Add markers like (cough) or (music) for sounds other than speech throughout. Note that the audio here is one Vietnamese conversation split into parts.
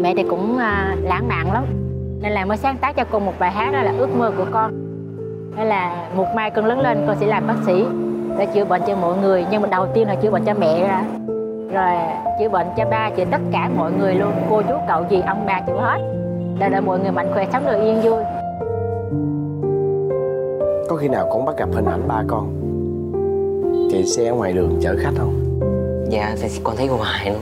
mẹ thì cũng à, lãng mạn lắm. Nên là mới sáng tác cho con một bài hát đó là ước mơ của con. Đó là một mai con lớn lên con sẽ làm bác sĩ để chữa bệnh cho mọi người. Nhưng mà đầu tiên là chữa bệnh cho mẹ ra. Rồi chữa bệnh cho ba chữa tất cả mọi người luôn. Cô chú cậu gì ông bà chữa hết. Để để mọi người mạnh khỏe sống được yên vui. Có khi nào con bắt gặp hình ảnh ba con? Chạy xe ở ngoài đường chở khách không? Dạ thì con thấy hoài luôn.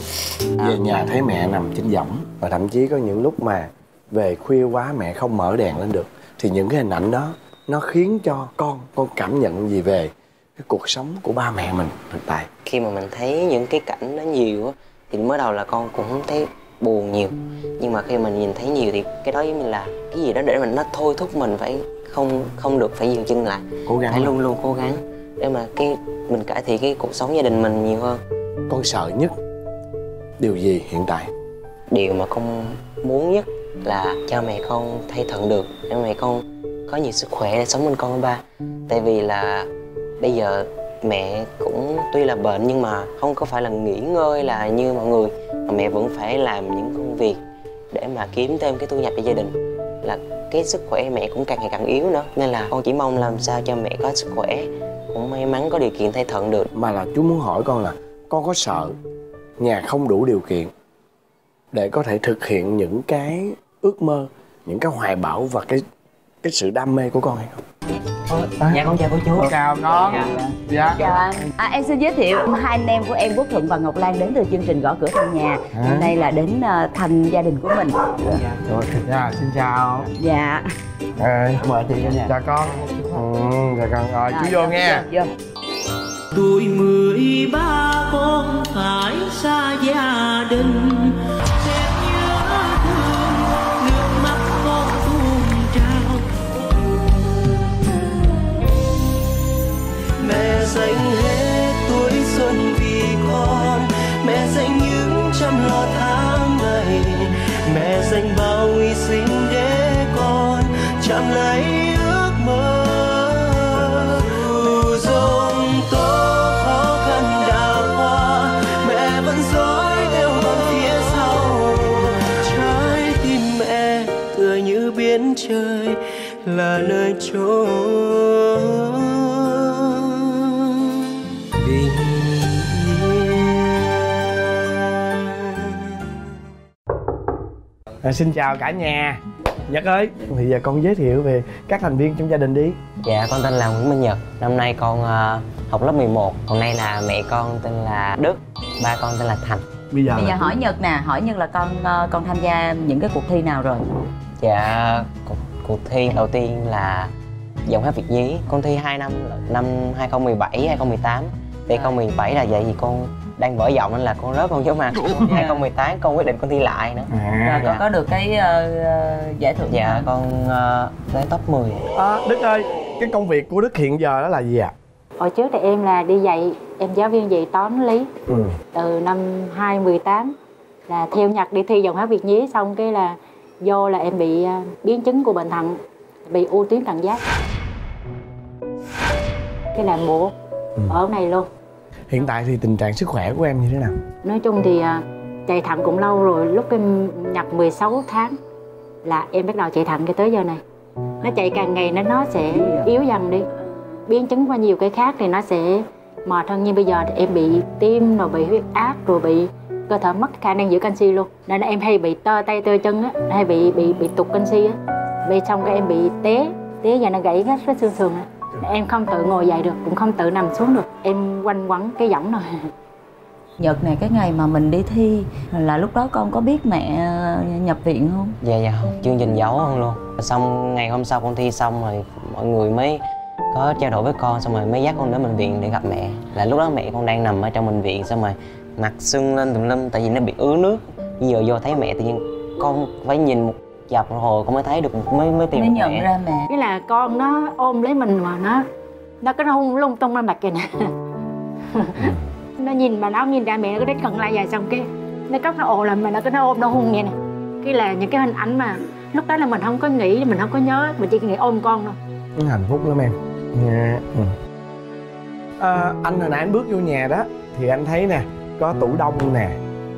Về nhà thấy mẹ nằm trên võng và thậm chí có những lúc mà về khuya quá mẹ không mở đèn lên được thì những cái hình ảnh đó nó khiến cho con con cảm nhận gì về cái cuộc sống của ba mẹ mình hiện tại khi mà mình thấy những cái cảnh nó nhiều á thì mới đầu là con cũng thấy buồn nhiều. Nhưng mà khi mình nhìn thấy nhiều thì cái đó với mình là cái gì đó để mình nó thôi thúc mình phải không không được phải dừng chân lại. Cố gắng phải luôn luôn cố gắng để mà cái mình cải thiện cái cuộc sống gia đình mình nhiều hơn. Con sợ nhất điều gì hiện tại điều mà con muốn nhất là cho mẹ con thay thận được. Để mẹ con có nhiều sức khỏe để sống bên con với ba. Tại vì là bây giờ mẹ cũng tuy là bệnh nhưng mà không có phải là nghỉ ngơi là như mọi người, mà mẹ vẫn phải làm những công việc để mà kiếm thêm cái thu nhập cho gia đình. Là cái sức khỏe mẹ cũng càng ngày càng yếu nữa, nên là con chỉ mong làm sao cho mẹ có sức khỏe, cũng may mắn có điều kiện thay thận được. Mà là chú muốn hỏi con là, con có sợ nhà không đủ điều kiện để có thể thực hiện những cái ước mơ những cái hoài bão và cái cái sự đam mê của con hay không? Dạ con chào cô chú. Chào con. Dạ. Chào anh. À, em xin giới thiệu hai anh em của em Quốc Thuận và Ngọc Lan đến từ chương trình gõ cửa trong nhà. Hôm nay là đến uh, thăm gia đình của mình. rồi dạ xin chào. Dạ. à, mời chị cả nhà chào con. Ừ, dạ con. Rồi chú vô nghe. Vô. tuổi mười ba con phải xa gia đình dành hết tuổi xuân vì con. Mẹ dành những trăm lo tháng ngày. Mẹ dành bao hy sinh để con chạm lấy ước mơ. Dù giông tố khó khăn đã qua à, xin chào cả nhà. Nhật ơi thì giờ con giới thiệu về các thành viên trong gia đình đi. Dạ con tên là Nguyễn Minh Nhật. Năm nay con ờ, học lớp 11 Còn nay là mẹ con tên là Đức Ba con tên là Thành. Bây giờ Bây giờ hỏi Nhật nè, hỏi Nhật là con ờ, con tham gia những cái cuộc thi nào rồi? Dạ cuộc, cuộc thi đầu tiên là giọng hát Việt nhí. Con thi 2 năm Năm 2017, 2018 Thì 2017 là vậy thì con đang vỡ giọng nên là con rớt con giống mặt 2018 con quyết định con thi lại nữa. Rồi à, con có được cái ờ, giải thưởng Dạ con ờ, tới top 10 à, đức ơi cái công việc của đức hiện giờ đó là gì ạ? Hồi trước thì em là đi dạy em giáo viên dạy toán lý. Ừ. từ năm 2018 là theo nhạc đi thi dòng hát Việt nhí xong cái là vô là em bị biến chứng của bệnh thận bị u tuyến thận giáp cái là mổ ở này luôn hiện tại thì tình trạng sức khỏe của em như thế nào? Nói chung thì à, chạy thận cũng lâu rồi, lúc em nhập 16 tháng là em bắt đầu chạy thận cho tới giờ này. Nó chạy càng ngày nó nó sẽ yếu dần đi. Biến chứng qua nhiều cái khác thì nó sẽ mệt hơn, nhưng bây giờ thì em bị tim rồi bị huyết áp rồi bị cơ thể mất khả năng giữ canxi luôn. Nên em hay bị tơ tay tơ chân á, hay bị bị bị tụt canxi á. Về xong cái em bị té té và nó gãy hết cái xương sườn á em không tự ngồi dậy được cũng không tự nằm xuống được. Em quanh quẩn cái võng rồi (laughs) Nhật này cái ngày mà mình đi thi là lúc đó con có biết mẹ ờ, nhập viện không? Dạ dạ chương trình giấu hơn luôn. Xong ngày hôm sau con thi xong rồi mọi người mới có trao đổi với con xong rồi mới dắt con đến bệnh viện để gặp mẹ. Là lúc đó mẹ con đang nằm ở trong bệnh viện xong rồi mặt sưng lên tùm lum tại vì nó bị ứ nước. Bây giờ vô thấy mẹ tự nhiên con phải nhìn một dọc hồi con mới thấy được mới mới tìm Mới nhận mẹ. ra mẹ. cái là con nó ôm lấy mình mà nó nó cứ hung lung tung lên mặt kìa nè. (laughs) Nó nhìn mà nó không nhìn ra mẹ nó cứ đến cận lại dài xong cái nó cốc nó ồ là mà nó cứ nó ôm nó hung vậy nè. Cái là những cái hình ảnh mà lúc đó là mình không có nghĩ mình không có nhớ mình chỉ nghĩ ôm con thôi. Ừ, hạnh phúc lắm em. Nha. Ừ. à, anh hồi nãy anh bước vô nhà đó thì anh thấy nè có tủ đông nè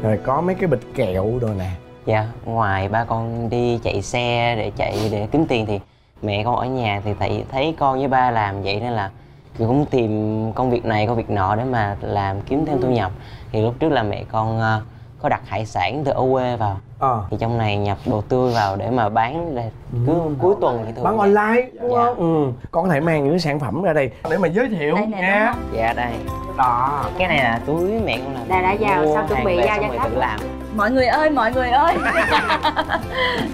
rồi có mấy cái bịch kẹo rồi nè dạ ngoài ba con đi chạy xe để chạy để kiếm tiền thì mẹ con ở nhà thì thấy thấy con với ba làm vậy nên là kiểu cũng tìm công việc này công việc nọ để mà làm kiếm thêm thu nhập. Thì lúc trước là mẹ con ờ, có đặt hải sản từ ở quê vào ờ. Thì trong này nhập đồ tươi vào để mà bán để cứ cuối tuần thì thường bán online đúng Dạ. không? Ừ. Con có thể mang những sản phẩm ra đây để mà giới thiệu Đây nè, nha. đúng dạ đây. Đó. Cái này là túi mẹ con làm. Đây đã vào, sao chuẩn bị giao xong cho khách? tự làm. Mọi người ơi mọi người ơi.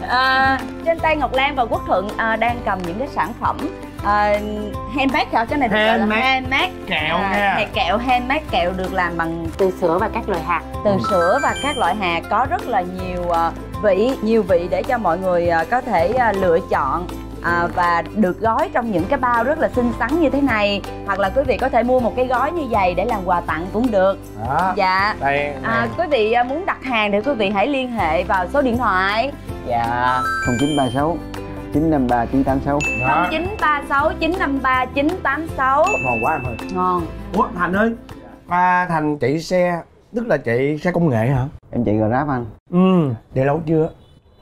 À, (laughs) trên tay ngọc lan và quốc thuận à, đang cầm những cái sản phẩm à, handmade hả cái này được gọi là Handmade. handmade. kẹo à, nha. kẹo handmade kẹo được làm bằng từ sữa và các loại hạt. từ sữa và các loại hạt. Có rất là nhiều à, vị nhiều vị để cho mọi người à, có thể à, lựa chọn à, và được gói trong những cái bao rất là xinh xắn như thế này. Hoặc là quý vị có thể mua một cái gói như vậy để làm quà tặng cũng được. Đó dạ. đây à, quý vị à, muốn đặt hàng thì quý vị hãy liên hệ vào số điện thoại. Dạ. 0936 953 986 đó 0936 953 986 ngon quá em ơi. Ngon. Ủa thành ơi ba thành chạy xe tức là chạy xe công nghệ hả? Em chạy Grab anh. Ừ chạy lâu chưa?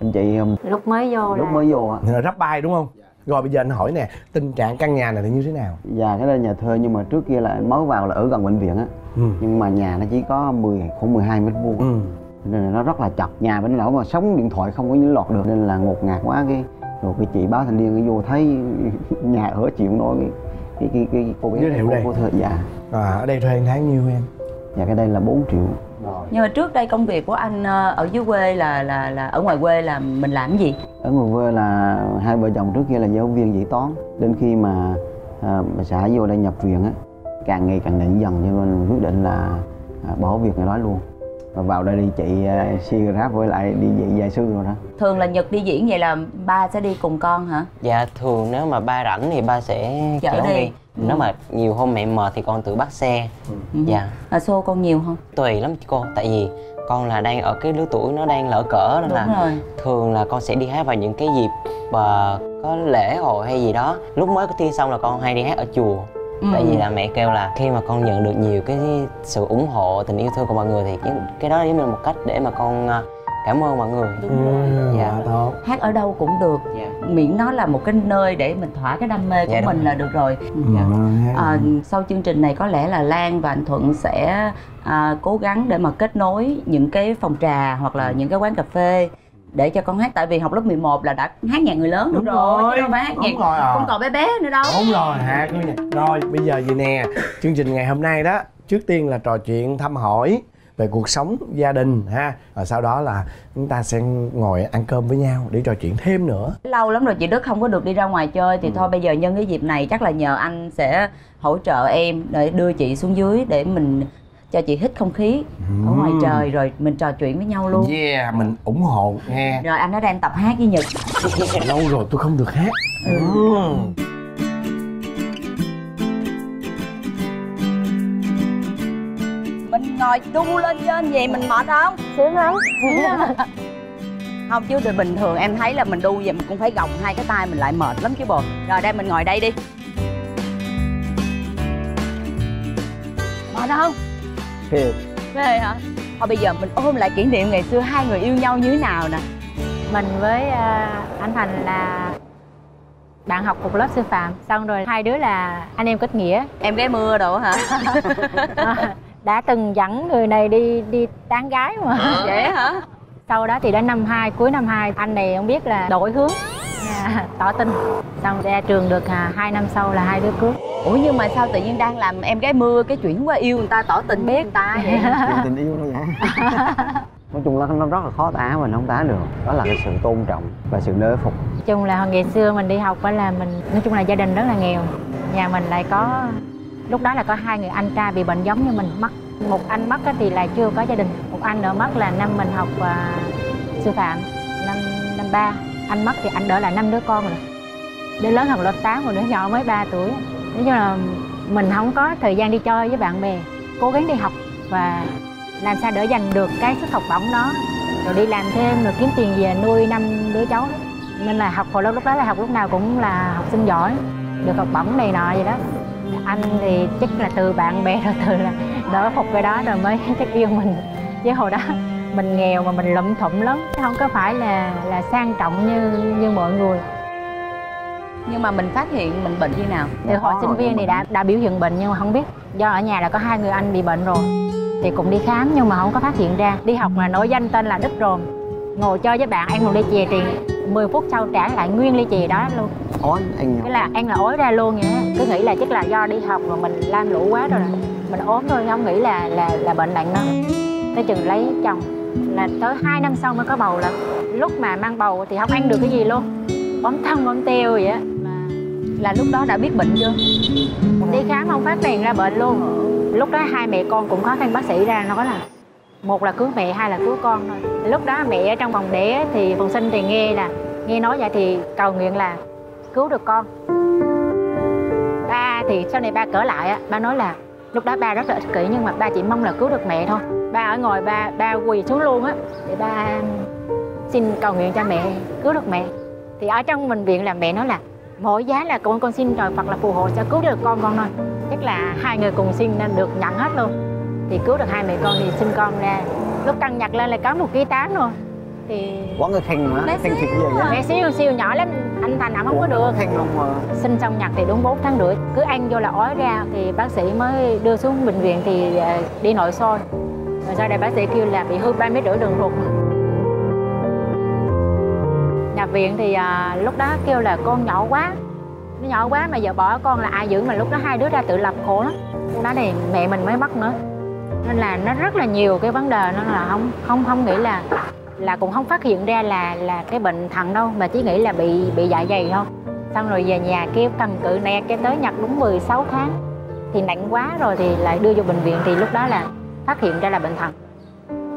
Em chạy um, lúc mới vô lúc là mới vô ạ là rắp bay đúng không? Rồi bây giờ anh hỏi nè tình trạng căn nhà này là như thế nào? Và cái đây nhà thuê nhưng mà trước kia là em mới vào là ở gần bệnh viện á. Ừ. Nhưng mà nhà nó chỉ có 10 khoảng 12 mét vuông ừ. Nên là nó rất là chật nhà bên lỗ mà sống điện thoại không có những lọt được. Nên là ngột ngạt quá cái rồi cái chị báo thanh niên cái vô thấy (laughs) nhà ở chịu nổi cái cái cái, cái cô bé Giới thiệu cô, đây. cô thuê dạ. À, ở đây thuê tháng nhiêu em dạ cái đây là 4 triệu. Nhưng mà trước đây công việc của anh ờ, ở dưới quê là là là ở ngoài quê là mình làm cái gì? Ở ngoài quê là hai vợ chồng trước kia là giáo viên dạy toán. Đến khi mà à, bà xã vô đây nhập viện á càng ngày càng nặng dần cho nên quyết định là à, bỏ việc này đó luôn. Và vào đây đi chạy uh, xe grab với lại đi dạy gia sư rồi đó. Thường là nhật đi diễn vậy là ba sẽ đi cùng con hả? Dạ thường nếu mà ba rảnh thì ba sẽ Chở con đi. Đi. Nếu mà nhiều hôm mẹ mệt thì con tự bắt xe. Dạ à, xô con nhiều không tùy lắm cô tại vì con là đang ở cái lứa tuổi nó đang lỡ cỡ nên đúng là rồi thường là con sẽ đi hát vào những cái dịp mà có lễ hội hay gì đó lúc mới có thi xong là con hay đi hát ở chùa Ừ. tại vì là mẹ kêu là khi mà con nhận được nhiều cái sự ủng hộ tình yêu thương của mọi người thì cái- cái đó giống như là một cách để mà con à, cảm ơn mọi người. Ừ Dạ. dạ tốt. Hát ở đâu cũng được. Dạ. Miễn nó là một cái nơi để mình thỏa cái đam mê của Dạ, đúng mình rồi. là được rồi. Ừ. À, sau chương trình này có lẽ là Lan và anh Thuận sẽ à, cố gắng để mà kết nối những cái phòng trà hoặc là những cái quán cà phê để cho con hát. Tại vì học lớp 11 là đã hát nhạc người lớn Đúng rồi, rồi, chứ đâu phải hát đúng nhạc rồi à. con còn bé bé nữa đâu. Đúng rồi nhạc rồi bây giờ gì nè? Chương trình ngày hôm nay đó trước tiên là trò chuyện thăm hỏi về cuộc sống gia đình ha. Và sau đó là chúng ta sẽ ngồi ăn cơm với nhau để trò chuyện thêm nữa. Lâu lắm rồi chị Đức không có được đi ra ngoài chơi Ừ. thì thôi bây giờ nhân cái dịp này chắc là nhờ anh sẽ hỗ trợ em để đưa chị xuống dưới để mình cho chị hít không khí ở ngoài trời rồi mình trò chuyện với nhau luôn. Yeah mình ủng hộ nghe. Rồi anh nó đang tập hát với Nhật. (laughs) Lâu rồi tôi không được hát. Ừ. mình ngồi đu lên trên vậy mình mệt không? Sướng lắm. Không chứ thì bình thường em thấy là mình đu vậy mình cũng phải gồng hai cái tay mình lại mệt lắm chứ bồ rồi đây mình ngồi đây đi. Mệt không? Thiệt. ghê hả? Thôi bây giờ mình ôm lại kỷ niệm ngày xưa hai người yêu nhau như thế nào nè. Mình với à, anh thành là bạn học cùng lớp sư phạm. Xong rồi hai đứa là anh em kết nghĩa. Em gái mưa đồ hả (laughs) (laughs) đã từng dẫn người này đi đi tán gái mà. (laughs) Vậy hả? Sau đó thì đến năm 2 cuối năm 2 anh này không biết là đổi hướng à, (laughs) tỏ tình. Xong ra trường được à, 2 năm sau là hai đứa cưới. Ủa nhưng mà sao tự nhiên đang làm em gái mưa cái chuyển qua yêu người ta tỏ tình biết. người ta vậy? (laughs) Chuyện tình yêu nó vậy nói chung là nó rất là khó tả mà nó không tả được. Đó là cái sự tôn trọng và sự nể phục. Nói chung là hồi ngày xưa mình đi học á là mình nói chung là gia đình rất là nghèo. Nhà mình lại có lúc đó là có hai người anh trai bị bệnh giống như mình mất. Một anh mất thì là chưa có gia đình. Một anh nữa mất là năm mình học uh, sư phạm năm năm ba. Anh mất thì anh đỡ là năm đứa con rồi. Đứa lớn học lớp 8 rồi đứa nhỏ mới 3 tuổi. Nói chung là mình không có thời gian đi chơi với bạn bè. Cố gắng đi học và làm sao để giành được cái suất học bổng đó. Rồi đi làm thêm rồi kiếm tiền về nuôi năm đứa cháu. Đó nên là học hồi lúc lúc đó là học lúc nào cũng là học sinh giỏi. Được học bổng này nọ vậy đó anh thì chắc là từ bạn bè rồi (laughs) từ là đỡ phục cái đó rồi mới (laughs) chắc yêu mình. Chứ hồi đó mình nghèo mà mình lụm thụm lắm không có phải là là sang trọng như như mọi người. Nhưng mà mình phát hiện mình bệnh khi nào? Từ hồi sinh viên thì đã đã biểu hiện bệnh nhưng mà không biết. Do ở nhà là có hai người anh bị bệnh rồi thì cũng đi khám nhưng mà không có phát hiện ra. Đi học là nổi danh tên là đức rồn ngồi chơi với bạn ăn một ly chè thì 10 phút sau trả lại nguyên ly chè đó luôn ôi anh cái là ăn là ối ra luôn vậy cứ nghĩ là chắc là do đi học mà mình lam lũ quá rồi mình ốm thôi không nghĩ là là là bệnh nặng đâu. Tới chừng lấy chồng là tới 2 năm sau mới có bầu là lúc mà mang bầu thì không ăn được cái gì luôn. Ốm thân ốm teo vậy á. Là lúc đó đã biết bệnh chưa? Đi khám không phát hiện ra bệnh luôn. Lúc đó hai mẹ con cũng có thằng bác sĩ ra nói là một là cứu mẹ hai là cứu con thôi. Lúc đó mẹ ở trong vòng đẻ thì phòng sinh thì nghe là nghe nói vậy thì cầu nguyện là cứu được con. Ba thì sau này ba cỡ lại á, ba nói là lúc đó ba rất là ích kỷ nhưng mà ba chỉ mong là cứu được mẹ thôi. Ba ở ngồi, ba ba quỳ xuống luôn á, để ba xin cầu nguyện cho mẹ, cứu được mẹ. Thì ở trong bệnh viện là mẹ nói là mỗi giá là con con xin trời Phật là phù hộ sẽ cứu được con con thôi. Chắc là hai người cùng xin nên được nhận hết luôn. Thì cứu được hai mẹ con thì xin con ra. Lúc cân nhặt lên là có một ký tám rồi thì có người khinh mà Bé khinh thịt gì xíu vậy? Bé xíu siêu nhỏ lắm anh thành ẩm không có được. khinh không mà. Sinh xong nhặt thì đúng 4 tháng rưỡi cứ ăn vô là ói ra thì bác sĩ mới đưa xuống bệnh viện thì à, đi nội soi. Rồi sau đây bác sĩ kêu là bị hư ba mét rưỡi đường ruột. Nhập viện thì à, lúc đó kêu là con nhỏ quá. Nó nhỏ quá mà giờ bỏ con là ai giữ mà lúc đó hai đứa ra tự lập khổ lắm. Lúc đó thì mẹ mình mới mất nữa. Nên là nó rất là nhiều cái vấn đề nên là không không không nghĩ là là cũng không phát hiện ra là là cái bệnh thận đâu mà chỉ nghĩ là bị bị dạ dày thôi. Xong rồi về nhà kêu cầm cự nè cái tới nhặt đúng 16 tháng. Thì nặng quá rồi thì lại đưa vô bệnh viện thì lúc đó là phát hiện ra là bệnh thận.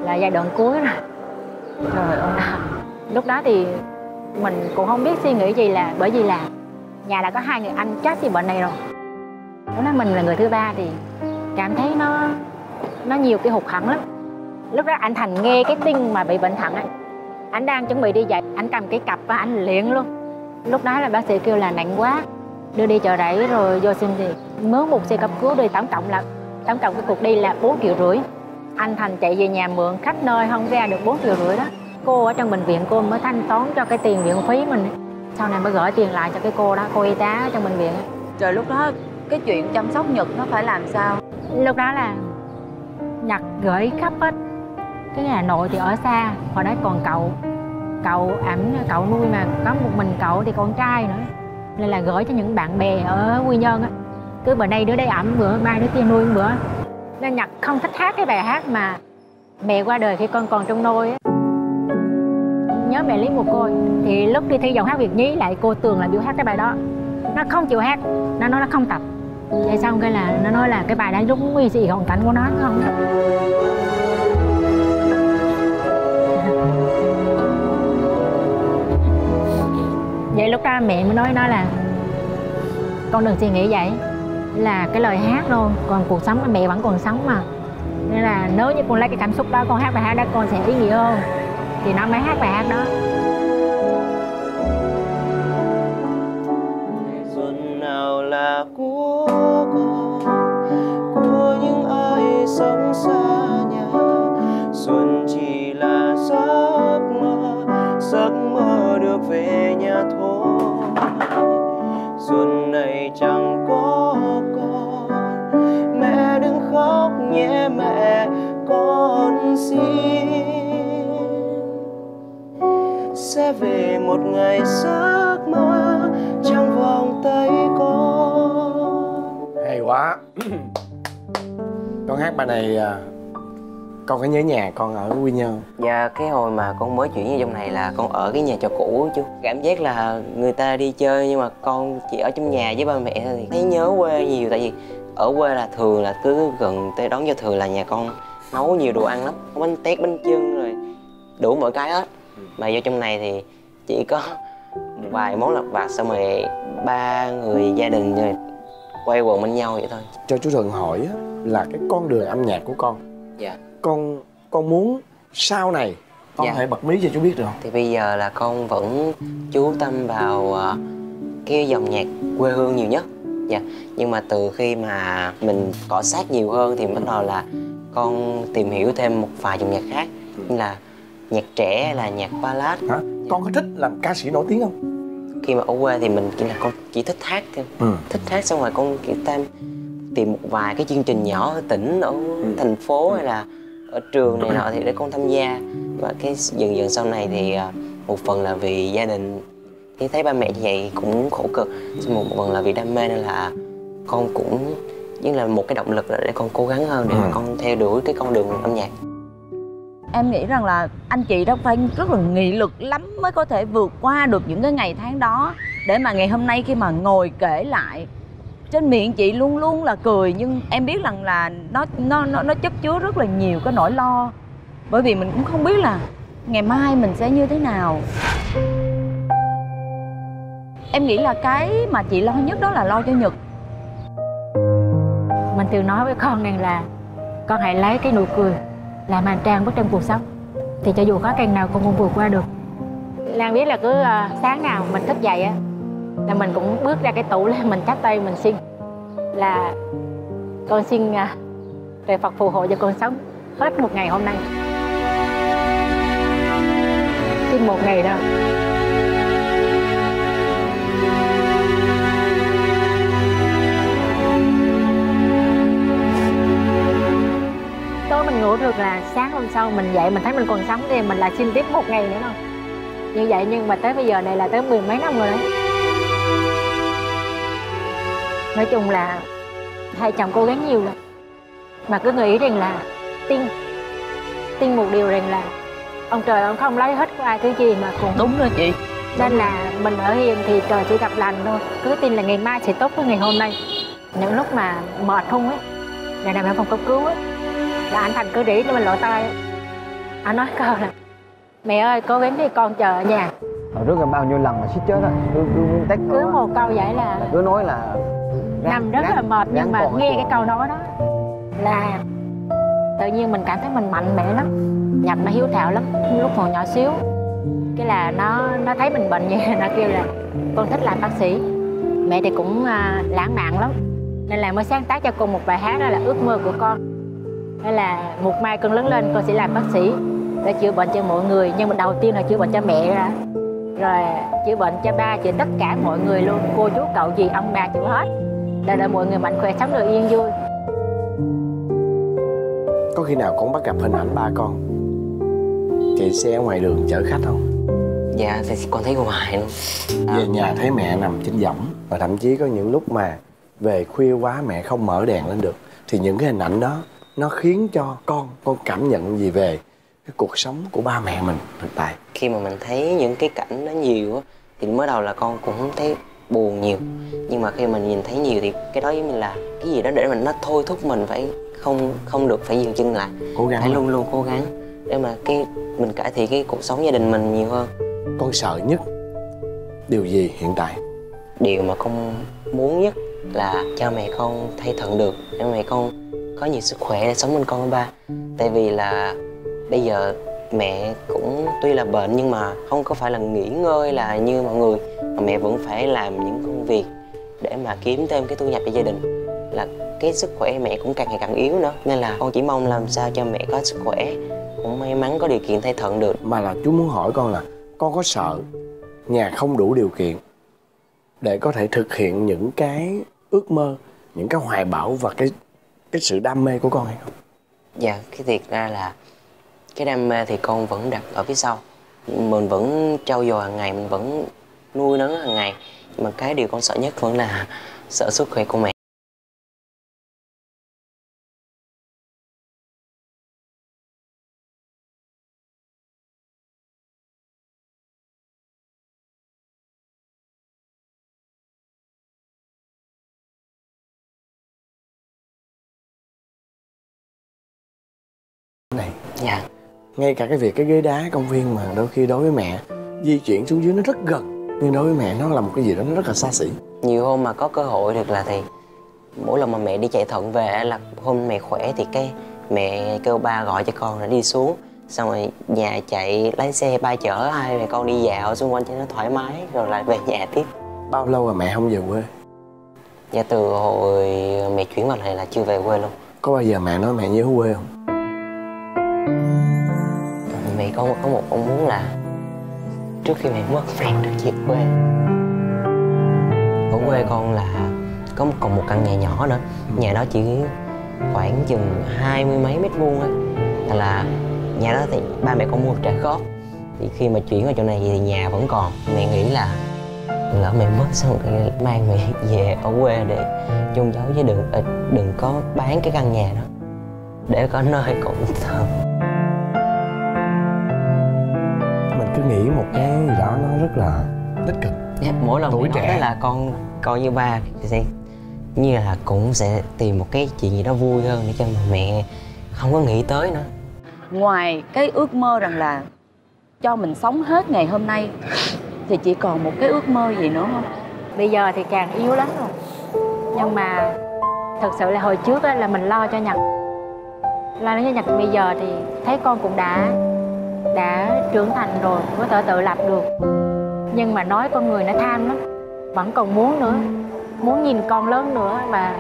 Là giai đoạn cuối rồi. Trời ơi. (laughs) Lúc đó thì mình cũng không biết suy nghĩ gì là bởi vì là nhà đã có hai người anh chết vì bệnh này rồi. Lúc đó mình là người thứ ba thì cảm thấy nó nó nhiều cái hụt hẫng lắm lúc đó anh thành nghe cái tin mà bị bệnh thận á anh đang chuẩn bị đi dậy anh cầm cái cặp á anh luyện luôn. Lúc đó là bác sĩ kêu là nặng quá đưa đi chợ rẫy rồi vô xin thì mướn một xe cấp cứu đi. Tổng cộng là tổng cộng cái cuộc đi là 4 triệu rưỡi. Anh thành chạy về nhà mượn khắp nơi không ra được 4 triệu rưỡi đó. Cô ở trong bệnh viện cô mới thanh toán cho cái tiền viện phí mình. Sau này mới gửi tiền lại cho cái cô đó cô y tá ở trong bệnh viện trời lúc đó cái chuyện chăm sóc nhật nó phải làm sao? Lúc đó là nhặt gửi khắp hết cái nhà nội thì ở xa, hồi đó còn cậu cậu ẩm cậu nuôi mà có một mình cậu thì con trai nữa. Nên là gửi cho những bạn bè ở quy nhơn á. Cứ bữa nay đứa đây ẩm bữa mai đứa kia nuôi bữa. Nên nhặt không thích hát cái bài hát mà mẹ qua đời khi con còn trong nôi á. Nhớ mẹ lý một côi, thì lúc đi thi giọng hát việt nhí lại cô tường là biểu hát cái bài đó. Nó không chịu hát, nó nói nó không tập. Vậy xong cái là nó nói là cái bài đó đúng nguy gì hoàn cảnh của nó không? Vậy lúc đó mẹ mới nói nó là, con đừng suy nghĩ vậy. Là cái lời hát thôi còn cuộc sống của mẹ vẫn còn sống mà. Nên là nếu như con lấy cái cảm xúc đó, con hát bài hát đó, con sẽ ý nghĩa hơn. Thì nó mới hát bài hát đó. Xuân nào là của sẽ về một ngày giấc mơ trong vòng tay con. Hay quá. Con hát bài này à, con có nhớ nhà con ở quy nhơn. Dạ cái hồi mà con mới chuyển vào trong này là con ở cái nhà trọ cũ chú Cảm giác là người ta đi chơi nhưng mà con chỉ ở trong nhà với ba mẹ thôi thì thấy nhớ quê nhiều. Tại vì ở quê là thường là cứ gần tới đón giao thừa là nhà con nấu nhiều đồ ăn lắm. Bánh tét, bánh chưng rồi đủ mọi cái hết Mà vô trong này thì chỉ có một vài món lặt vặt xong rồi ba người gia đình rồi quay quần bên nhau vậy thôi. Cho chú thuận hỏi á, là cái con đường âm nhạc của con Dạ. con con muốn sau này con Dạ. có thể bật mí cho chú biết được không? Thì bây giờ là con vẫn chú tâm vào ờ, cái dòng nhạc quê hương nhiều nhất. Dạ. Nhưng mà từ khi mà mình cọ sát nhiều hơn thì bắt đầu là con tìm hiểu thêm một vài dòng nhạc khác. Như là nhạc trẻ hay là nhạc ballad? Hả? Con có thích làm ca sĩ nổi tiếng không? Khi mà ở quê thì mình chỉ là con chỉ thích hát thôi. Ừ. thích hát xong rồi con kiểu tam tìm một vài cái chương trình nhỏ ở tỉnh ở thành phố hay là ở trường này nọ thì để con tham gia. Và cái dần dần sau này thì à, một phần là vì gia đình. Thì thấy ba mẹ như vậy cũng khổ cực. Xong một phần là vì đam mê nên là con cũng như là một cái động lực để con cố gắng hơn để mà Ừ. con theo đuổi cái con đường âm nhạc em nghĩ rằng là anh chị đó phải rất là nghị lực lắm mới có thể vượt qua được những cái ngày tháng đó. Để mà ngày hôm nay khi mà ngồi kể lại, trên miệng chị luôn luôn là cười, nhưng em biết rằng là nó nó nó nó chất chứa rất là nhiều cái nỗi lo. Bởi vì mình cũng không biết là ngày mai mình sẽ như thế nào. Em nghĩ là cái mà chị lo nhất đó là lo cho nhật. Mình thường nói với con rằng là con hãy lấy cái nụ cười làm hành trang bước trong cuộc sống. Thì cho dù khó khăn nào con cũng vượt qua được. Lan biết là cứ ờ, sáng nào mình thức dậy á, là mình cũng bước ra cái tủ lên mình chắp tay mình xin là con xin trời Phật phù hộ cho con sống hết một ngày hôm nay. Xin một ngày đó. Mình ngủ được là sáng hôm sau mình dậy mình thấy mình còn sống thì mình lại xin tiếp một ngày nữa thôi như vậy nhưng mà tới bây giờ này là tới mười mấy năm rồi đấy. Nói chung là hai chồng cố gắng nhiều lắm. Mà cứ nghĩ rằng là tin tin một điều rằng là ông trời ông không lấy hết của ai thứ gì mà cùng đúng rồi chị. nên là mình ở hiền thì trời chỉ gặp lành thôi. Cứ tin là ngày mai sẽ tốt hơn ngày hôm nay. Những lúc mà mệt không ấy là nằm ở phòng cấp cứu ấy là anh thành cứ rỉ cho mình lộ tay ấy. anh nói câu là mẹ ơi cố gắng đi con chờ ở nhà. Hồi trước là bao nhiêu lần mà suýt chết á. Cứ cứ tách cứ một câu vậy là cứ nói là nằm rất là mệt nhưng mà nghe cái câu nói đó là tự nhiên mình cảm thấy mình mạnh mẽ lắm. Nhập nó hiếu thảo lắm lúc hồi nhỏ xíu. Cái là nó nó thấy mình bệnh vậy (laughs) nó kêu là con thích làm bác sĩ. Mẹ thì cũng à, lãng mạn lắm. Nên là mới sáng tác cho con một bài hát đó là ước mơ của con hay là một mai con lớn lên con sẽ làm bác sĩ để chữa bệnh cho mọi người. Nhưng mà đầu tiên là chữa bệnh cho mẹ ra. Rồi chữa bệnh cho ba chữa tất cả mọi người luôn. Cô chú cậu gì ông bà chữa hết. Để để mọi người mạnh khỏe sống được yên vui. Có khi nào con bắt gặp hình ảnh ba con? Chạy xe ở ngoài đường chở khách không? Dạ thì con thấy hoài luôn. À, về nhà thấy mẹ nằm trên võng và thậm chí có những lúc mà về khuya quá mẹ không mở đèn lên được thì những cái hình ảnh đó nó khiến cho con con cảm nhận gì về cái cuộc sống của ba mẹ mình hiện tại khi mà mình thấy những cái cảnh nó nhiều á thì mới đầu là con cũng thấy buồn nhiều. Nhưng mà khi mình nhìn thấy nhiều thì cái đó giống như là cái gì đó để mình nó thôi thúc mình phải không không được phải dừng chân lại. Cố gắng phải luôn luôn cố gắng để mà cái mình cải thiện cái cuộc sống gia đình mình nhiều hơn. Con sợ nhất điều gì hiện tại? Điều mà con muốn nhất là cho mẹ con thay thận được để mẹ con có nhiều sức khỏe để sống bên con ba. Tại vì là bây giờ mẹ cũng tuy là bệnh nhưng mà không có phải là nghỉ ngơi là như mọi người, mà mẹ vẫn phải làm những công việc để mà kiếm thêm cái thu nhập cho gia đình. Là cái sức khỏe mẹ cũng càng ngày càng yếu nữa, nên là con chỉ mong làm sao cho mẹ có sức khỏe, cũng may mắn có điều kiện thay thận được. Mà là chú muốn hỏi con là, con có sợ nhà không đủ điều kiện để có thể thực hiện những cái ước mơ, những cái hoài bão và cái cái sự đam mê của con hay không? Dạ, cái thiệt ra là cái đam mê thì con vẫn đặt ở phía sau. Mình vẫn trau dồi hàng ngày, mình vẫn nuôi nấng hàng ngày. Nhưng mà cái điều con sợ nhất vẫn là (laughs) sợ sức khỏe của mẹ. Dạ, ngay cả cái việc cái ghế đá công viên mà đôi khi đối với mẹ di chuyển xuống dưới nó rất gần nhưng đối với mẹ nó là một cái gì đó nó rất là xa xỉ. Nhiều hôm mà có cơ hội được là thì Mỗi lần mà mẹ đi chạy thận về là hôm mẹ khỏe thì cái mẹ kêu ba gọi cho con là đi xuống Xong rồi nhà chạy lái xe ba chở hai mẹ con đi dạo xung quanh cho nó thoải mái Rồi lại về nhà tiếp. Bao lâu mà mẹ không về quê? Dạ từ hồi mẹ chuyển vào này là chưa về quê luôn. Có bao giờ mẹ nói mẹ nhớ quê không con có một mong muốn là trước khi mẹ mất mẹ được về quê. Ở quê con là có một- còn một căn nhà nhỏ nữa. Nhà đó chỉ khoảng chừng hai mươi mấy mét vuông thôi. Là nhà đó thì ba mẹ con mua trả góp thì khi mà chuyển vào chỗ này thì nhà vẫn còn. Mẹ nghĩ là lỡ mẹ mất xong rồi mang mẹ về ở quê để chôn giấu chứ đừng ờ, đừng có bán cái căn nhà đó để có nơi cụm thờ mình cứ nghĩ một cái gì đó nó rất là tích cực. Dạ, mỗi lần Tuổi trẻ. là con coi như ba thì sẽ như là cũng sẽ tìm một cái chuyện gì đó vui hơn để cho mà mẹ không có nghĩ tới nữa. Ngoài cái ước mơ rằng là cho mình sống hết ngày hôm nay thì chỉ còn một cái ước mơ gì nữa không? Bây giờ thì càng yếu lắm rồi. Nhưng mà thật sự là hồi trước á, là mình lo cho nhật Lan đến với nhật, bây giờ thì thấy con cũng đã đã trưởng thành rồi, có thể tự lập được. Nhưng mà nói con người nó tham lắm, vẫn còn muốn nữa, muốn nhìn con lớn nữa và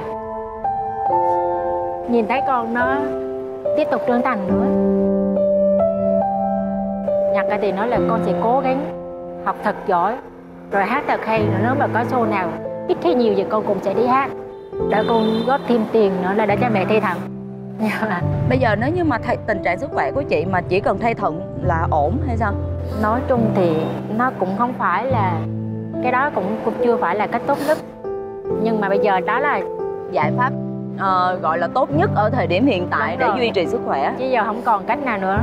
nhìn thấy con nó tiếp tục trưởng thành nữa. Nhật thì nói là con sẽ cố gắng học thật giỏi, rồi hát thật hay nữa nếu mà có show nào, ít hay nhiều thì con cũng sẽ đi hát. Để con góp thêm tiền nữa là để cho mẹ thi thẳng mà bây giờ nếu như mà thay, tình trạng sức khỏe của chị mà chỉ cần thay thận là ổn hay sao? Nói chung thì nó cũng không phải là cái đó cũng cũng chưa phải là cách tốt nhất. Nhưng mà bây giờ đó là giải pháp ờ, gọi là tốt nhất ở thời điểm hiện tại để duy trì sức khỏe. Chứ giờ không còn cách nào nữa.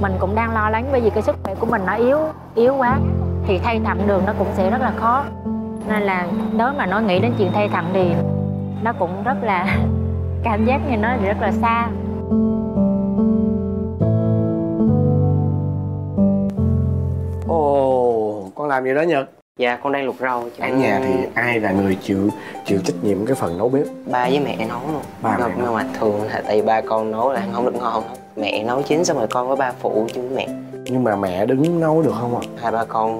Mình cũng đang lo lắng bởi vì cái sức khỏe của mình nó yếu yếu quá. Thì thay thận đường nó cũng sẽ rất là khó. Nên là nếu mà nói nghĩ đến chuyện thay thận thì nó cũng rất là cảm giác như nó rất là xa. Ồ con làm gì đó nhật? Dạ con đang luộc rau chứ ở nhà thì ai là người chịu chịu trách nhiệm cái phần nấu bếp? Ba với mẹ nấu luôn. Ba mẹ nhưng nấu. mà thường là tại vì ba con nấu là ăn không được ngon. Lắm mẹ nấu chín xong rồi con với ba phụ chứ mẹ. Nhưng mà mẹ đứng nấu được không ạ? Hai ba con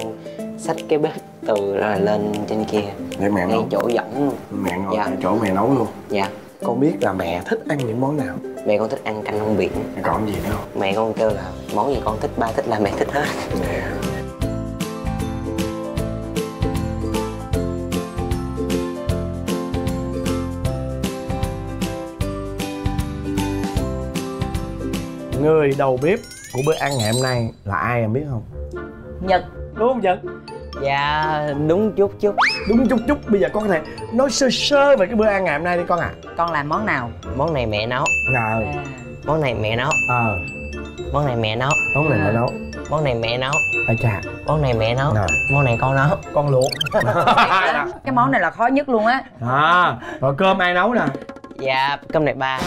xách cái bếp từ rồi lên trên kia. Để mẹ ngay nấu. chỗ dẫn luôn. Mẹ ngồi Dạ. chỗ mẹ nấu luôn. Dạ con biết là mẹ thích ăn những món nào? Mẹ con thích ăn canh rong biển. Còn gì nữa không? Mẹ con kêu là món gì con thích ba thích là mẹ thích hết. Mẹ người đầu bếp của bữa ăn ngày hôm nay là ai em biết không? Nhật. Đúng không nhật? Dạ đúng chút chút đúng chút chút bây giờ con có thể nói sơ sơ về cái bữa ăn ngày hôm nay đi con ạ. Con làm món nào? Món này mẹ nấu. À. món này mẹ nấu. Ờ. Món này mẹ nấu. Món này mẹ nấu. Món này mẹ nấu. Ai chà món này mẹ nấu. Nè. món này con nấu. Con luộc. Cái món này là khó nhất luôn á. À. Rồi cơm ai nấu nè dạ cơm này ba.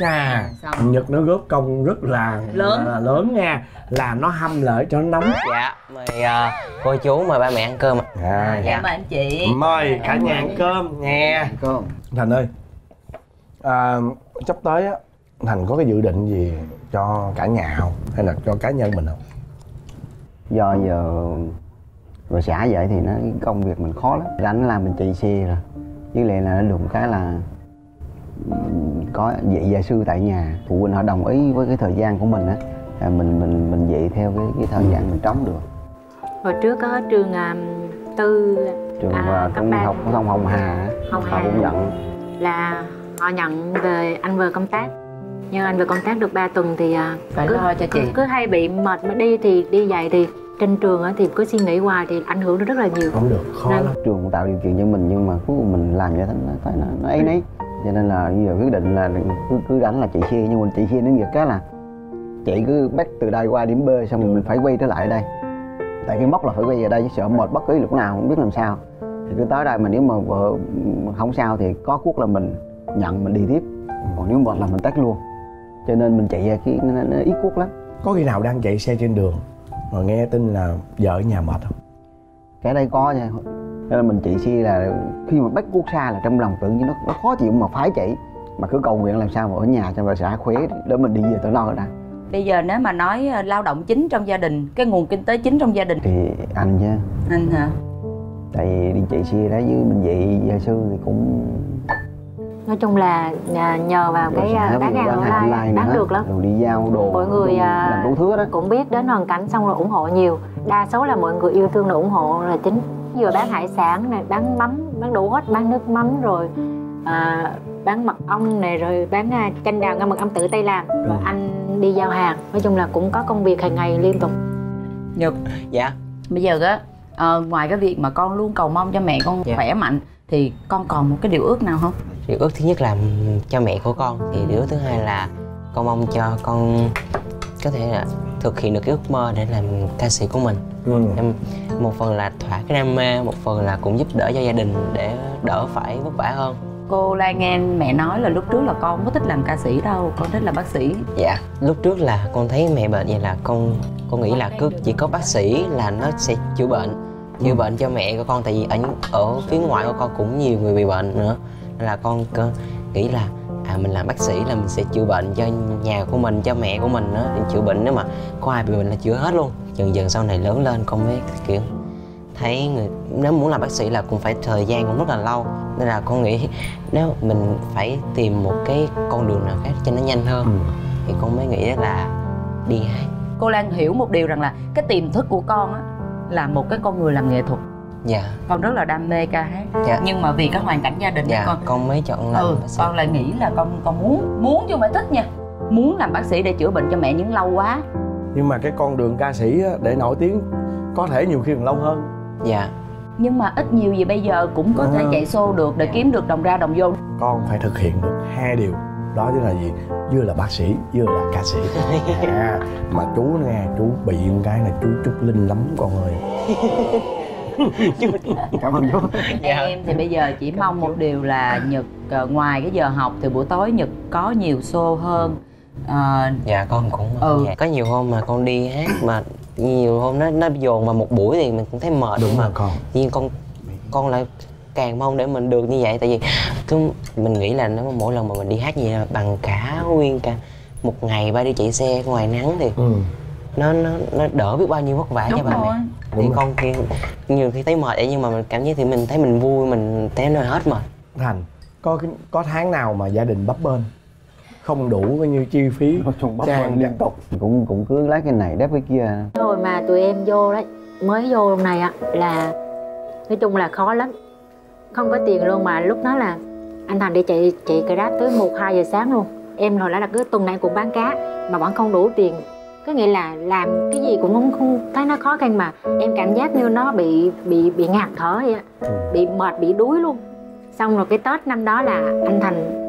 Chà Xong. nhật nó góp công rất là Lớn. là lớn nha. Làm nó hâm lại cho nó nóng. Dạ mời à, cô chú mời ba mẹ ăn cơm ạ. À, dạ. Mời anh chị. Mời cả nhà ăn cơm nha cơm. Thành ơi à, sắp tới á thành có cái dự định gì cho cả nhà không? Hay là cho cá nhân mình không? Do giờ rồi xã vậy thì nó công việc mình khó lắm. Rảnh làm mình chạy xe rồi. Với lại là nó được một cái là có dạy gia sư tại nhà. Phụ huynh họ đồng ý với cái thời gian của mình á là mình mình mình dạy theo cái cái thời gian mình trống được. Hồi trước có trường à, tư trường À, à, cấp ba. học phổ thông hồng hà Hồng họ Hà. cũng nhận. Là họ nhận về anh về công tác. Nhưng anh về công tác được 3 tuần thì à, phải cứ, lo cho cứ, chị. cứ hay bị mệt mà đi thì đi dạy thì trên trường á thì cứ suy nghĩ hoài thì ảnh hưởng nó rất là nhiều. Không được khó Nên- lắm. Trường cũng tạo điều kiện cho mình nhưng mà cuối cùng mình làm vậy nó phải nó, nó ấy nấy cho nên là bây giờ quyết định là cứ cứ rảnh là chạy xe nhưng mà chạy xe đến việc cái là chạy cứ bắt từ đây qua điểm B xong rồi mình phải quay trở lại ở đây. Tại cái mốc là phải quay về đây chứ sợ mệt bất cứ lúc nào không biết làm sao. Thì cứ tới đây mà nếu mà vợ không sao thì có cuốc là mình nhận mình đi tiếp. Còn nếu mệt là mình tắt luôn. Cho nên mình chạy về cái nó, nó ít cuốc lắm. Có khi nào đang chạy xe trên đường mà nghe tin là vợ ở nhà mệt không? Cái đây có nha nên là mình chạy xe là khi mà bắt cuốc xa là trong lòng tự nhiên nó, nó khó chịu mà phải chạy. Mà cứ cầu nguyện làm sao mà ở nhà cho bà xã khỏe để mình đi về tới lo ở đây bây giờ nếu mà nói ờ, lao động chính trong gia đình cái nguồn kinh tế chính trong gia đình. Thì anh chứ anh hả? Tại vì đi chạy xe đó với mình dạy gia sư thì cũng nói chung là à, nhờ vào cái à, bán hàng online bán được lắm. Rồi đi giao đồ mọi người đồ, à, làm đủ thứ đó. cũng biết đến hoàn cảnh xong rồi ủng hộ nhiều. Đa số là mọi người yêu thương là ủng hộ là chính vừa bán hải sản này bán mắm bán đủ hết bán nước mắm rồi à, bán mật ong này rồi bán à, canh đào ngâm mật ong tự tay làm. Rồi anh đi giao hàng. Nói chung là cũng có công việc hàng ngày liên tục. Nhật dạ? Bây giờ á ờ, ngoài cái việc mà con luôn cầu mong cho mẹ con Dạ. khỏe mạnh thì con còn một cái điều ước nào không? Điều ước thứ nhất là cho mẹ của con. Thì điều ước thứ hai là con mong cho con có thể là thực hiện được cái ước mơ để làm ca sĩ của mình ừ. em một phần là thỏa cái đam mê một phần là cũng giúp đỡ cho gia đình để đỡ phải vất vả hơn. Cô Lan nghe mẹ nói là lúc trước là con không có thích làm ca sĩ đâu con thích làm bác sĩ. Dạ lúc trước là con thấy mẹ bệnh vậy là con con nghĩ là cứ chỉ có bác sĩ là nó sẽ chữa bệnh chữa bệnh cho mẹ của con tại vì ở ở phía ngoài của con cũng nhiều người bị bệnh nữa. Nên là con cơ nghĩ là à mình làm bác sĩ là mình sẽ chữa bệnh cho nhà của mình cho mẹ của mình thì chữa bệnh nếu mà có ai bị bệnh là chữa hết luôn dần dần sau này lớn lên con mới kiểu thấy người nếu muốn làm bác sĩ là cũng phải thời gian cũng rất là lâu. Nên là con nghĩ nếu mình phải tìm một cái con đường nào khác cho nó nhanh hơn Ừ. thì con mới nghĩ là đi hát cô Lan hiểu một điều rằng là cái tiềm thức của con á là một cái con người làm nghệ thuật. Dạ. Con rất là đam mê ca hát. Dạ. nhưng mà vì cái hoàn cảnh gia đình dạ con con mới chọn làm ừ bác sĩ. con lại nghĩ là con con muốn muốn chứ không phải thích nha. Muốn làm bác sĩ để chữa bệnh cho mẹ nhưng lâu quá nhưng mà cái con đường ca sĩ á, để nổi tiếng có thể nhiều khi còn lâu hơn. Dạ. Nhưng mà ít nhiều gì bây giờ cũng có thể Ừ. chạy xô được để kiếm được đồng ra đồng vô. Con phải thực hiện được hai điều. Đó chính là gì? Vừa là bác sĩ vừa là ca sĩ. (laughs) À, mà chú nghe chú bị một cái là chú trúc linh lắm con ơi. (laughs) Cảm ơn chú. Em thì bây giờ chỉ mong một điều là nhật ờ, ngoài cái giờ học thì buổi tối nhật có nhiều show hơn Ờ, dạ con cũng Ừ. dạ. có nhiều hôm mà con đi hát mà nhiều hôm nó nó dồn vào một buổi thì mình cũng thấy mệt đúng mà con nhiên con con lại càng mong để mình được như vậy tại vì cứ mình nghĩ là nếu mà mỗi lần mà mình đi hát gì là bằng cả nguyên cả một ngày ba đi chạy xe ngoài nắng thì ừ. nó nó nó đỡ biết bao nhiêu vất vả cho đúng ba rồi mẹ Đúng thì rồi. con kia nhiều khi thấy mệt vậy nhưng mà mình cảm giác thì mình thấy mình vui mình thấy nó hết mệt thành có có tháng nào mà gia đình bấp bênh không đủ bao nhiêu chi phí trang liên tục. Cũng cũng cứ lấy cái này đép cái kia. Hồi mà tụi em vô đấy mới vô hôm này á là nói chung là khó lắm. Không có tiền luôn mà lúc đó là anh thành đi chạy chạy grab tới một hai giờ sáng luôn. Em hồi đó là cứ tuần này cũng bán cá mà vẫn không đủ tiền. Có nghĩa là làm cái gì cũng không, không thấy nó khó khăn mà em cảm giác như nó bị bị bị ngạt thở vậy á. Bị mệt bị đuối luôn. Xong rồi cái tết năm đó là anh thành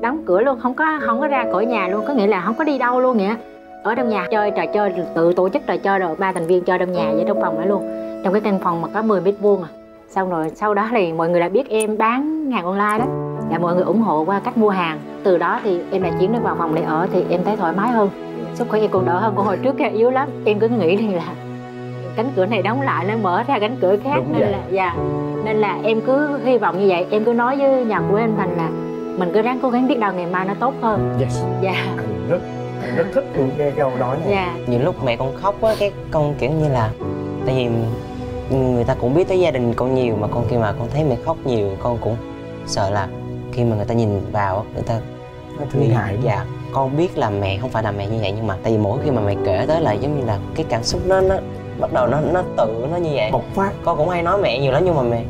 đóng cửa luôn không có không có ra khỏi nhà luôn có nghĩa là không có đi đâu luôn vậy ở trong nhà chơi trò chơi tự tổ chức trò chơi rồi ba thành viên chơi trong nhà vậy trong phòng đó luôn. Trong cái căn phòng mà có 10 mét vuông à. Xong rồi sau đó thì mọi người đã biết em bán hàng online đó. Là mọi người ủng hộ qua cách mua hàng. Từ đó thì em đã chuyển được vào phòng để ở thì em thấy thoải mái hơn. Sức khỏe em còn đỡ hơn của hồi trước kia yếu lắm. Em cứ nghĩ rằng là cánh cửa này đóng lại nó mở ra cánh cửa khác Đúng nên vậy. là dạ. Nên là em cứ hy vọng như vậy. Em cứ nói với nhật của em thành là mình cứ ráng cố gắng biết đâu ngày mai nó tốt hơn. Yes. Dạ. Anh rất anh rất thích những cái câu nói này dạ. Nhiều lúc mẹ con khóc á cái con kiểu như là tại vì người ta cũng biết tới gia đình con nhiều mà con khi mà con thấy mẹ khóc nhiều con cũng sợ là khi mà người ta nhìn vào á, người ta nó thương hại dạ con biết là mẹ không phải là mẹ như vậy nhưng mà tại vì mỗi khi mà mẹ kể tới là giống như là cái cảm xúc nó nó bắt đầu nó nó tự nó như vậy. Bộc phát. Con cũng hay nói mẹ nhiều lắm nhưng mà mẹ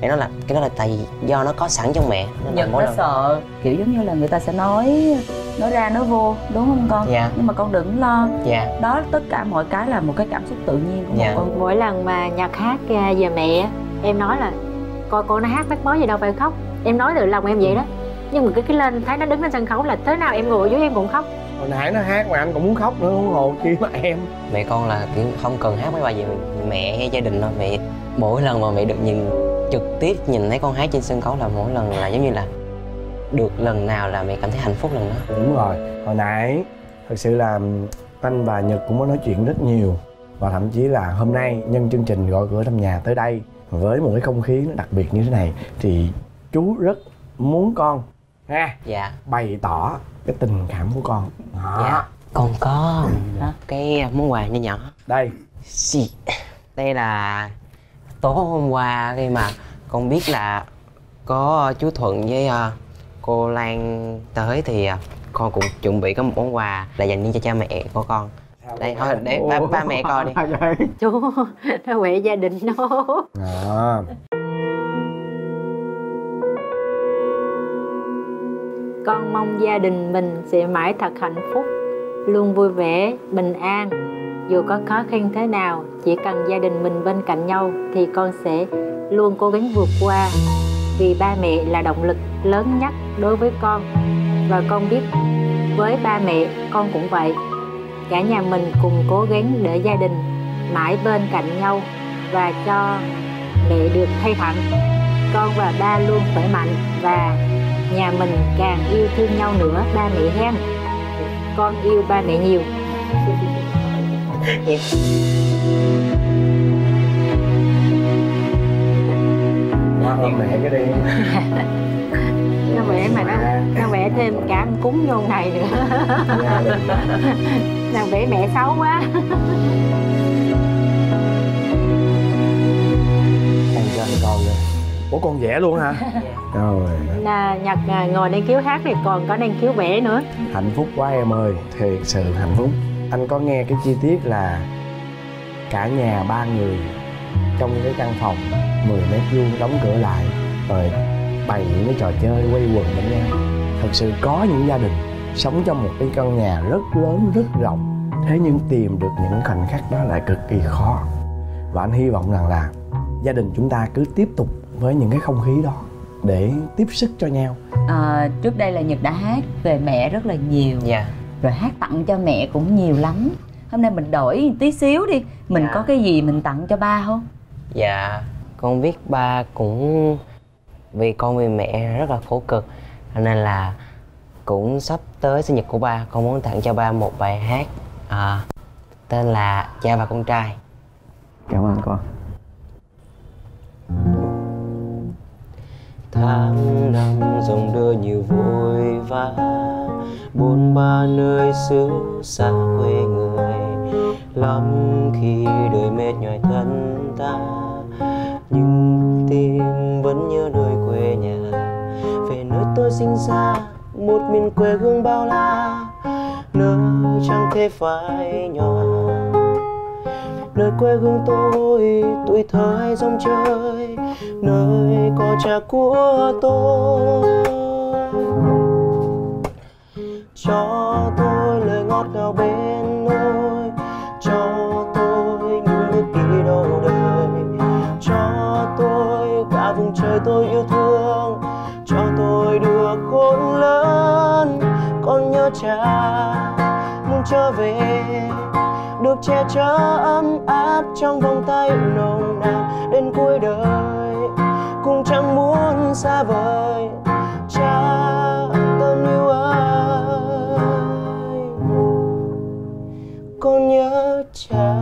mẹ nói là cái đó là tại vì do nó có sẵn trong mẹ nên là nhật mỗi nó lần sợ. Kiểu giống như là người ta sẽ nói nói ra nói vô đúng không con? Dạ. Nhưng mà con đừng lo. Dạ. Đó tất cả mọi cái là một cái cảm xúc tự nhiên của Dạ. một con mỗi lần mà nhật hát về mẹ em nói là coi cô nó hát bác bó gì đâu phải khóc. Em nói từ lòng em vậy đó. Nhưng mà cái cái lên thấy nó đứng lên sân khấu là thế nào em ngồi dưới em cũng khóc. Hồi nãy nó hát mà anh cũng muốn khóc nữa ủng hộ chi mà em. Mẹ con là kiểu không cần hát mấy bài gì mẹ hay gia đình đâu. Mẹ mỗi lần mà mẹ được nhìn trực tiếp nhìn thấy con hát trên sân khấu là mỗi lần là giống như là được lần nào là mẹ cảm thấy hạnh phúc lần đó. Đúng rồi. Hồi nãy thật sự là anh và nhật cũng có nói chuyện rất nhiều và thậm chí là hôm nay nhân chương trình gọi cửa thăm nhà tới đây với một cái không khí nó đặc biệt như thế này thì chú rất muốn con. Ha dạ. Bày tỏ cái tình cảm của con. Đó dạ. Con có Hả? cái món quà nhỏ nhỏ. Đây. Đây là tối hôm qua khi mà con biết là có chú thuận với ờ, cô Lan tới thì à, con cũng chuẩn bị có một món quà là dành riêng cho cha mẹ của con. Đây thôi để ba, ba mẹ coi đi. Chú nó huệ gia đình nó. À, con mong gia đình mình sẽ mãi thật hạnh phúc luôn vui vẻ bình an dù có khó khăn thế nào, chỉ cần gia đình mình bên cạnh nhau thì con sẽ luôn cố gắng vượt qua. Vì ba mẹ là động lực lớn nhất đối với con. Và con biết với ba mẹ, con cũng vậy. Cả nhà mình cùng cố gắng để gia đình mãi bên cạnh nhau và cho mẹ được thay thận con và ba luôn khỏe mạnh và nhà mình càng yêu thương nhau nữa, ba mẹ hen. Con yêu ba mẹ nhiều qua ôm mẹ cái đi. Nó vẽ mà nó nó vẽ thêm cả ăn cúng vô này nữa. Nàng vẽ mẹ xấu quá. Con cho anh coi rồi ủa con vẽ luôn hả? Rồi. Là nhật à, ngồi đang khiếu hát thì còn có đang khiếu vẽ nữa. Hạnh phúc quá em ơi. Thiệt sự hạnh phúc anh có nghe cái chi tiết là cả nhà ba người trong cái căn phòng 10 mét vuông đóng cửa lại rồi bày những cái trò chơi quay quần bên nhau. Thật sự có những gia đình sống trong một cái căn nhà rất lớn rất rộng. Thế nhưng tìm được những khoảnh khắc đó lại cực kỳ khó. Và anh hy vọng rằng là gia đình chúng ta cứ tiếp tục với những cái không khí đó để tiếp sức cho nhau. À, trước đây là nhật đã hát về mẹ rất là nhiều. Dạ rồi hát tặng cho mẹ cũng nhiều lắm. Hôm nay mình đổi tí xíu đi. Mình Dạ. có cái gì mình tặng cho ba không? Dạ, con biết ba cũng vì con vì mẹ rất là khổ cực. Cho nên là cũng sắp tới sinh nhật của ba con muốn tặng cho ba một bài hát à, tên là Cha và con trai. Cảm ơn con tháng năm, dòng đưa nhiều vội vã. Buôn ba nơi xứ xa quê người, lắm khi đời mệt nhòi thân ta. Nhưng tim vẫn nhớ nơi quê nhà. Về nơi tôi sinh ra, một miền quê hương bao la. Nơi chẳng thể phai nhòa nơi quê hương tôi, tuổi thơ dòng chơi nơi có cha của tôi. Cho tôi lời ngọt ngào bên nôi cho tôi những bước đi đầu đời. Cho tôi cả vùng trời tôi yêu thương, cho tôi được khôn lớn. Con nhớ cha, muốn trở về được che chở ấm áp trong vòng tay nồng nàn đến cuối đời. Cũng chẳng muốn xa vời cha thân yêu ơi con nhớ cha.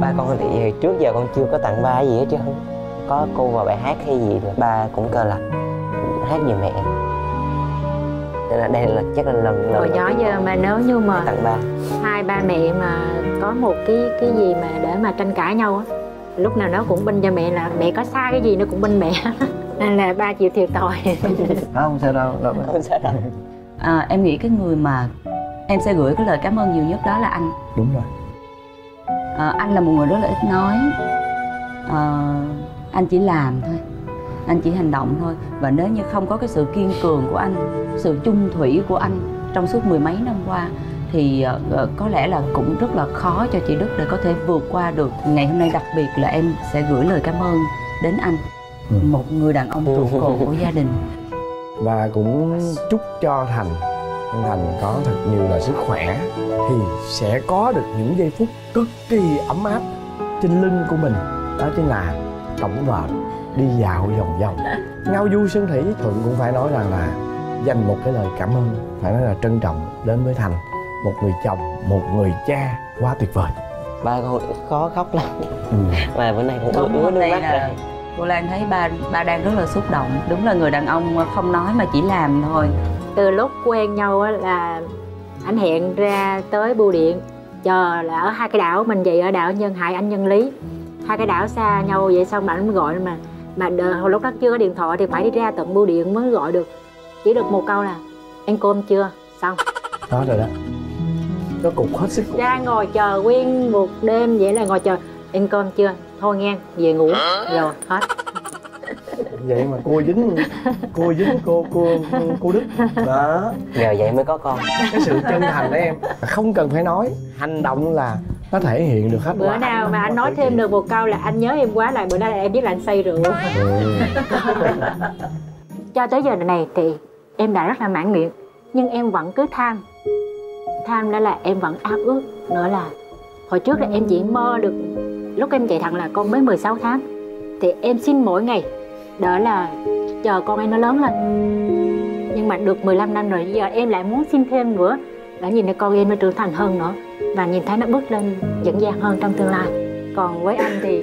Ba con thì trước giờ con chưa có tặng ba gì hết trơn có cô vào bài hát hay gì là ba cũng kêu là hát về mẹ. Nên là đây là chắc là lần lần hồi nhỏ giờ mà nếu như mà tặng ba. hai ba mẹ mà có một cái cái gì mà để mà tranh cãi nhau á lúc nào nó cũng binh cho mẹ là mẹ có sai cái gì nó cũng binh mẹ. (laughs) Nên là ba chịu thiệt thòi. (laughs) Không sao đâu đâu. Không sao đâu. (laughs) À, em nghĩ cái người mà em sẽ gửi cái lời cảm ơn nhiều nhất đó là anh. Đúng rồi. À, anh là một người rất là ít nói. À, anh chỉ làm thôi. Anh chỉ hành động thôi. Và nếu như không có cái sự kiên cường của anh sự chung thủy của anh trong suốt mười mấy năm qua thì ờ, ờ, có lẽ là cũng rất là khó cho chị Đức để có thể vượt qua được. Ngày hôm nay đặc biệt là em sẽ gửi lời cảm ơn đến anh Ừ. một người đàn ông trụ cột của gia đình. Và cũng chúc cho thành anh thành có thật nhiều là sức khỏe thì sẽ có được những giây phút cực kỳ ấm áp trên lưng của mình. Đó chính là cổng vợ đi dạo vòng vòng. (laughs) Ngao du sơn thủy thuận cũng phải nói rằng là dành một cái lời cảm ơn phải nói là trân trọng đến với thành một người chồng một người cha. Quá tuyệt vời. Ba con khó khóc lắm. Ừ. và bữa nay cũng Đúng, hôm nước nay mắt là rồi. cô Lan thấy ba ba đang rất là xúc động. Đúng là người đàn ông không nói mà chỉ làm thôi. Từ lúc quen nhau á là anh hẹn ra tới bưu điện. Chờ là ở hai cái đảo mình vậy ở đảo nhân hải anh nhân lý hai cái đảo xa nhau vậy xong mà anh mới gọi mà. Mà hồi lúc đó chưa có điện thoại thì phải đi ra tận bưu điện mới gọi được. Chỉ được một câu là ăn cơm chưa? Xong. Đó rồi đó. Nó cục hết sức. Cục. ra ngồi chờ nguyên một đêm vậy là ngồi chờ ăn cơm chưa? Thôi nghe về ngủ. Rồi hết. Vậy mà cô dính cô dính cô cô cô đức. Đó. Nhờ vậy mới có con. Cái sự chân thành đấy em. Không cần phải nói. Hành động là nó thể hiện được hết bữa quá. nào mà anh nói thêm chuyện. được một câu là anh nhớ em quá là bữa nay là em biết là anh say rượu Ừ. (laughs) cho tới giờ này thì em đã rất là mãn nguyện nhưng em vẫn cứ tham tham đó là em vẫn ao ước nữa là hồi trước là em chỉ mơ được lúc em chạy thẳng là con mới 16 tháng thì em xin mỗi ngày đó là chờ con em nó lớn lên nhưng mà được 15 năm rồi giờ em lại muốn xin thêm nữa đã nhìn thấy con em nó trưởng thành hơn nữa và nhìn thấy nó bước lên dẫn dàng hơn trong tương lai. Còn với anh thì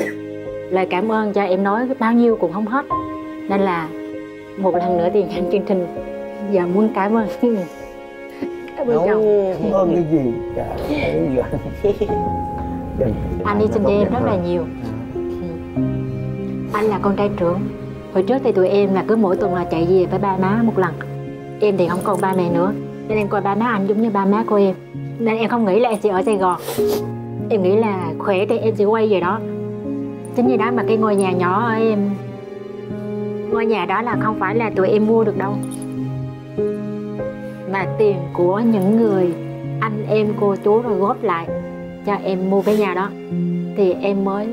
lời cảm ơn cho em nói bao nhiêu cũng không hết. Nên là một lần nữa thì anh chương trình giờ muốn cảm ơn. (laughs) Cảm ơn chồng. Không ơn cái gì cả. Anh đi xin cho em rất là nhiều. Anh là con trai trưởng. Hồi trước thì tụi em là cứ mỗi tuần là chạy về với ba má một lần. Em thì không còn ba mẹ nữa nên em coi ba má anh giống như ba má của em. Nên em không nghĩ là em sẽ ở sài gòn. Em nghĩ là khỏe thì em sẽ quay về đó. Chính vì đó mà cái ngôi nhà nhỏ ở em, ngôi nhà đó là không phải là tụi em mua được đâu. Mà tiền của những người anh em cô chú rồi góp lại cho em mua cái nhà đó. Thì em mới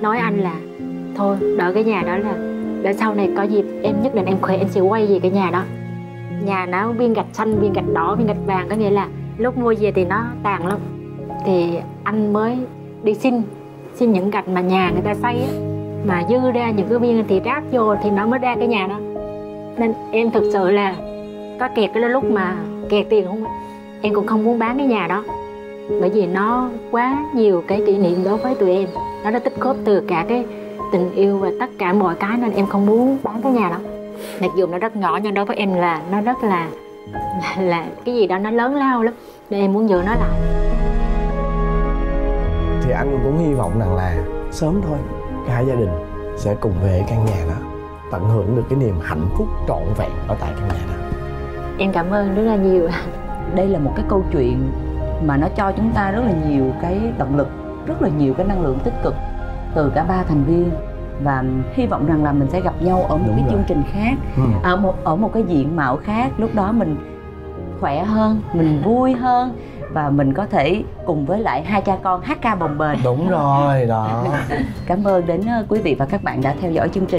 nói anh là, thôi, đợi cái nhà đó là để sau này có dịp em nhất định em khỏe em sẽ quay về cái nhà đó nhà nó viên gạch xanh viên gạch đỏ viên gạch vàng, có nghĩa là lúc mua về thì nó tàn lắm. Thì anh mới đi xin xin những gạch mà nhà người ta xây á, mà dư ra những cái viên thì ráp vô thì nó mới ra cái nhà đó. Nên em thực sự là có kẹt cái lúc mà kẹt tiền không em cũng không muốn bán cái nhà đó, bởi vì nó quá nhiều cái kỷ niệm đối với tụi em. Nó đã tích góp từ cả cái tình yêu và tất cả mọi cái nên em không muốn bán cái nhà đó mặc dù nó rất nhỏ nhưng đối với em là nó rất là là, là cái gì đó nó lớn lao lắm. Nên em muốn giữ nó lại. Thì anh cũng hy vọng rằng là sớm thôi cả gia đình sẽ cùng về căn nhà đó tận hưởng được cái niềm hạnh phúc trọn vẹn ở tại căn nhà đó. Em cảm ơn rất là nhiều. Đây là một cái câu chuyện mà nó cho chúng ta rất là nhiều cái động lực rất là nhiều cái năng lượng tích cực từ cả ba thành viên và hy vọng rằng là mình sẽ gặp nhau ở một Đúng cái rồi. chương trình khác ừ. ở một ở một cái diện mạo khác lúc đó mình khỏe hơn mình vui hơn và mình có thể cùng với lại hai cha con hát ca bồng bềnh đúng rồi đó (laughs) cảm ơn đến ờ, quý vị và các bạn đã theo dõi chương trình